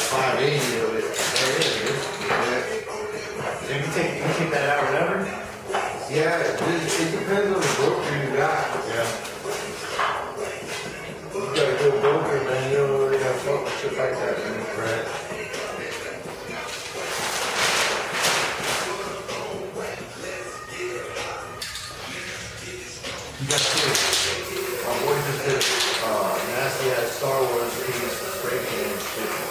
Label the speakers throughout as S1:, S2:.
S1: 580
S2: over there. There.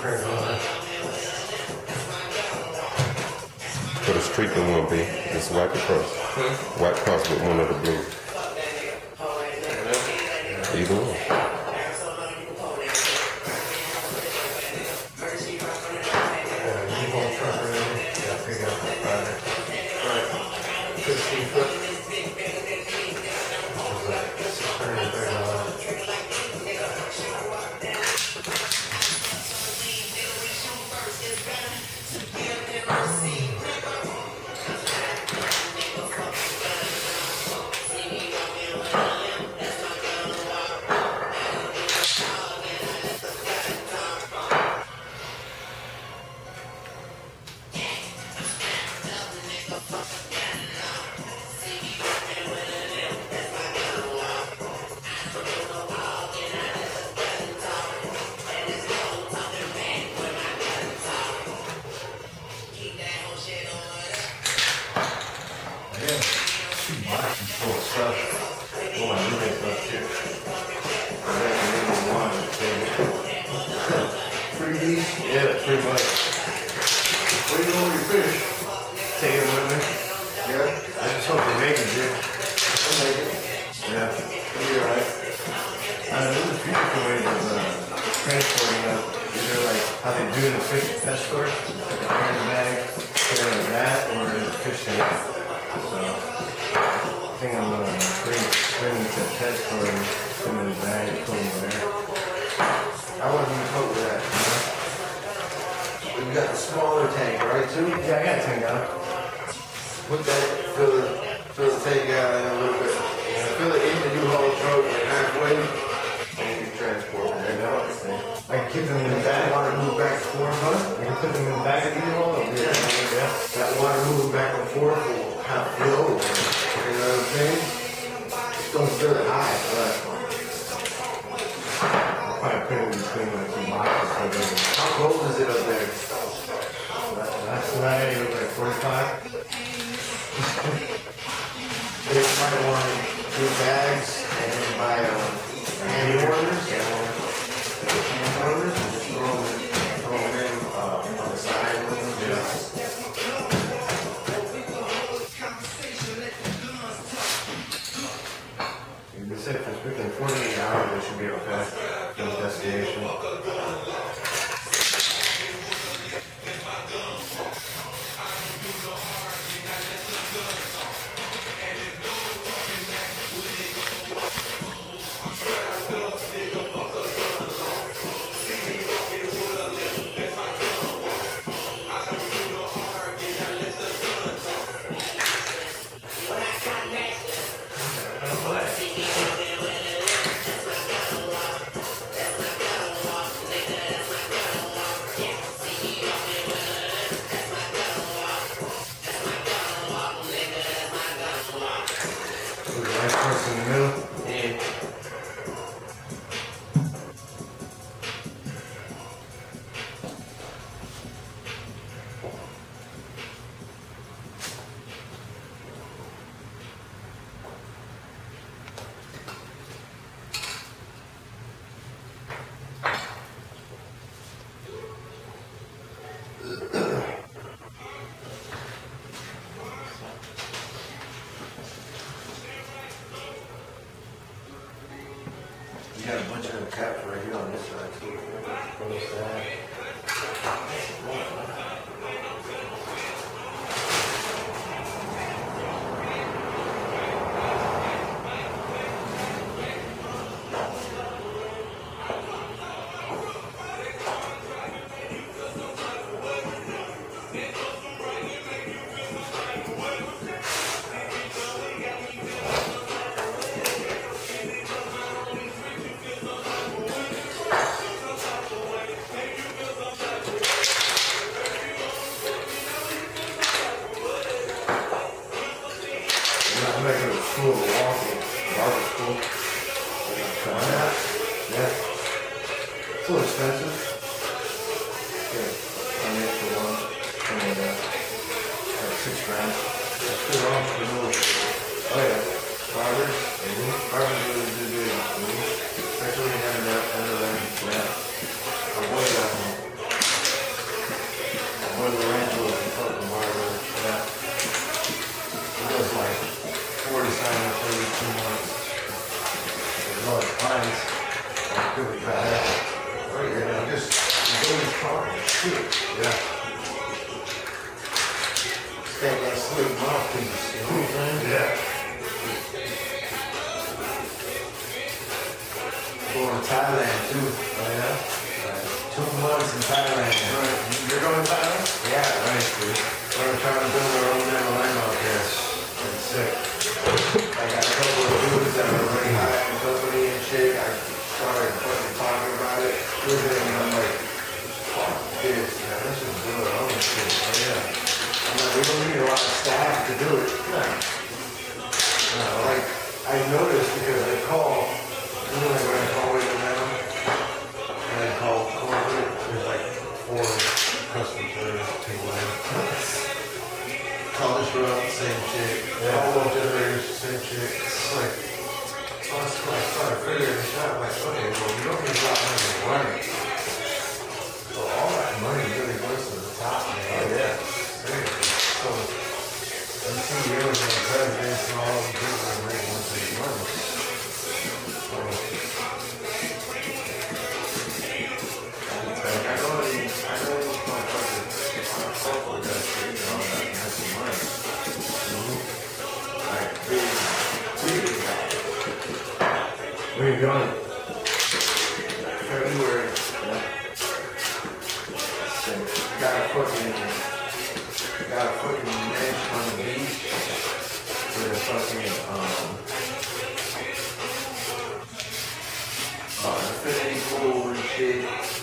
S2: prayer on. Put a won't one, B. Just
S3: wipe across. Hmm? Wipe across with one of the blue. Either one.
S1: do the fish escort, carry the bag, carry the that, or the fish tank. So I think I'm gonna bring bring the fish escort and put in the bag and put them there.
S2: I wasn't gonna with that. You know? We got the smaller tank, right? Too?
S1: Yeah, I got a tank out.
S2: Put that fill the fill the tank out in a little bit. And by uh, Andy 我明白了 for right here on this side.
S1: too. close that.
S2: good mouthpiece, you know what I'm saying?
S1: Yeah.
S2: Going to Thailand too.
S1: Oh yeah?
S2: Right. Two months in Thailand.
S1: Right. You're going to Thailand?
S2: Yeah, right. We're trying to build our own We don't need a lot of staff to do it. No. Uh, like, I noticed because I call, normally when I call with them, and I call corporate, there's like four customer service people Call College Road, same chick. Yeah. All generators, same chick. It's like, oh, so I started figuring this out, like, okay, well, you don't there to learn. got a fucking match on the beach with a fucking, um, uh, infinity pool and shit.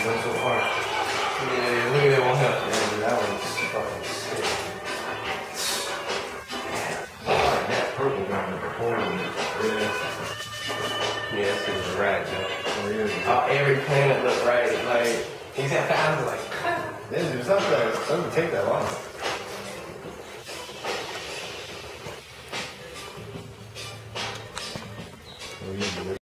S2: He's done so far.
S4: Yeah, look at that one.
S2: Yeah, dude, that one's fucking sick.
S1: Like that purple the horn in it. Yeah.
S4: Yeah, this is right.
S1: Oh, yeah.
S4: Uh, every planet looked right. Like, he's at I was like,
S1: Yeah, dude, it's not that, doesn't take that long.